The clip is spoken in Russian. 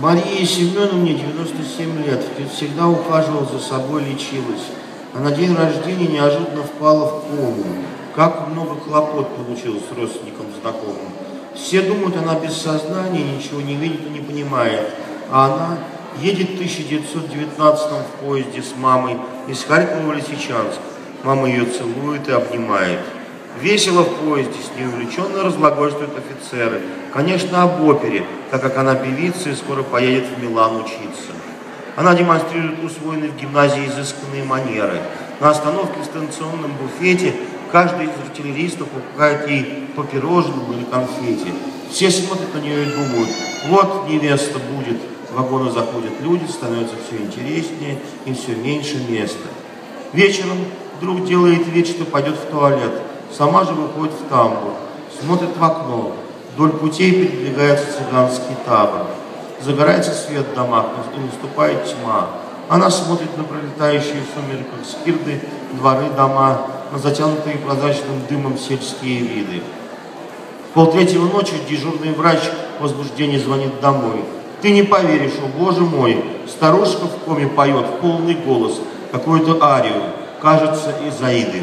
Марии Семеновне 97 лет. Всегда ухаживала за собой, лечилась. А на день рождения неожиданно впала в кому. Как много хлопот получилось с родственником знакомым. Все думают, она без сознания, ничего не видит и не понимает. А она едет в 1919 в поезде с мамой из Харькова в Лисичанск. Мама ее целует и обнимает. Весело в поезде, с ней увлеченно разглагольствуют офицеры. Конечно, об опере, так как она певица и скоро поедет в Милан учиться. Она демонстрирует усвоенные в гимназии изысканные манеры. На остановке в станционном буфете каждый из артиллеристов покупает ей по пирожному или конфете. Все смотрят на нее и думают, вот невеста будет. В вагоны заходят люди, становится все интереснее и все меньше места. Вечером вдруг делает вид, что пойдет в туалет. Сама же выходит в тамбур, смотрит в окно. Вдоль путей передвигается цыганский табор. Загорается свет в домах, наступает тьма. Она смотрит на пролетающие в сумерках скирды, дворы, дома, на затянутые прозрачным дымом сельские виды. В полтретьего ночи дежурный врач в возбуждении звонит домой. Ты не поверишь, о боже мой, старушка в коме поет в полный голос какую-то арию, кажется, из Аиды.